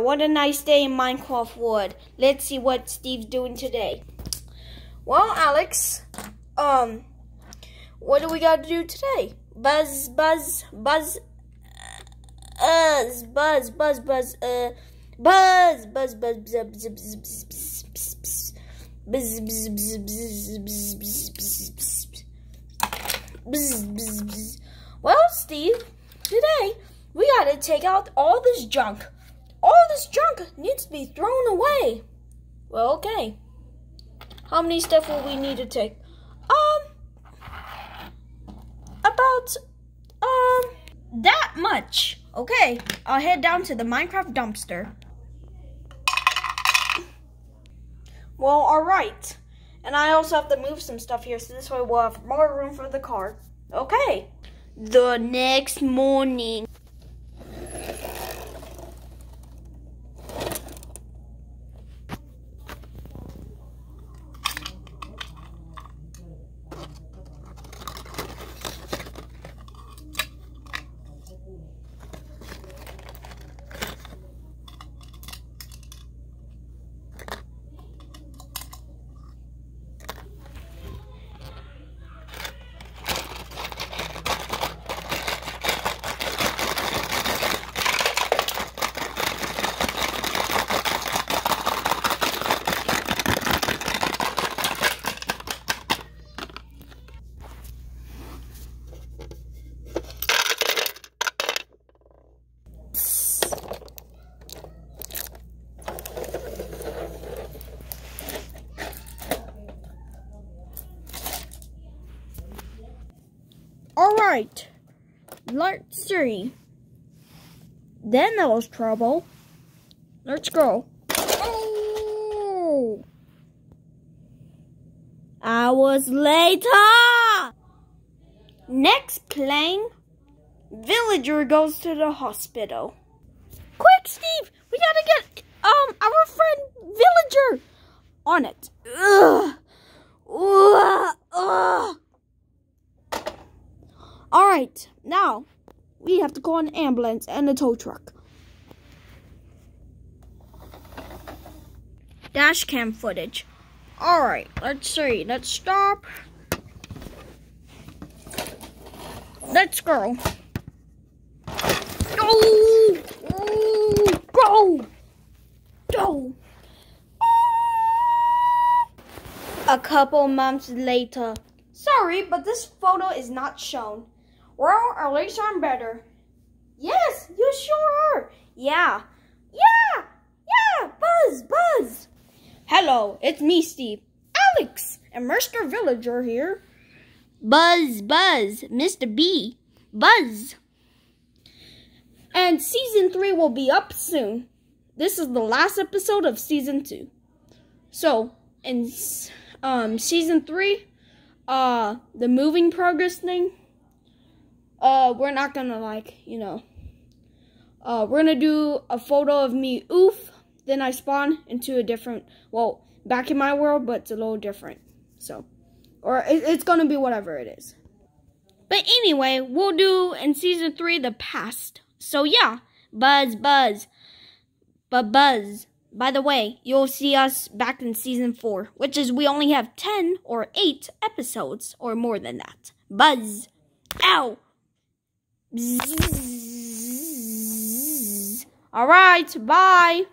what a nice day in Minecraft wood. Let's see what Steve's doing today. Well, Alex, um, what do we got to do today? Buzz, buzz, buzz, uh, buzz, buzz, buzz, uh, buzz, buzz, buzz, buzz, buzz, buzz, buzz, buzz, buzz, buzz, buzz, buzz, buzz, buzz, buzz, buzz. Well, Steve, today we gotta take out all this junk. All this junk needs to be thrown away. Well, okay. How many steps will we need to take? Um, about, um, that much. Okay, I'll head down to the Minecraft dumpster. Well, alright. And I also have to move some stuff here, so this way we'll have more room for the car. Okay. The next morning. Alright. Let's see. Then there was trouble. Let's go. Oh! Was later! Next claim, villager goes to the hospital. Quick, Steve! We gotta get um our friend villager on it. All right, now we have to call an ambulance and a tow truck. Dash cam footage. All right, let's see. Let's stop. Let's go. Go! Go! Go! A couple months later. Sorry, but this photo is not shown. Well, at least I'm better. Yes, you sure are. Yeah. Yeah! Yeah! Buzz! Buzz! Hello, it's me, Steve. Alex and Mr. Villager here. Buzz, Buzz, Mr. B. Buzz. And season three will be up soon. This is the last episode of season two. So, in um, season three, uh, the moving progress thing, uh, we're not gonna like, you know, uh, we're gonna do a photo of me, oof, then I spawn into a different, well, back in my world, but it's a little different, so, or it, it's gonna be whatever it is. But anyway, we'll do in season three the past. So yeah, buzz, buzz, but buzz. By the way, you'll see us back in season four, which is we only have 10 or 8 episodes or more than that. Buzz. Ow. All right, bye.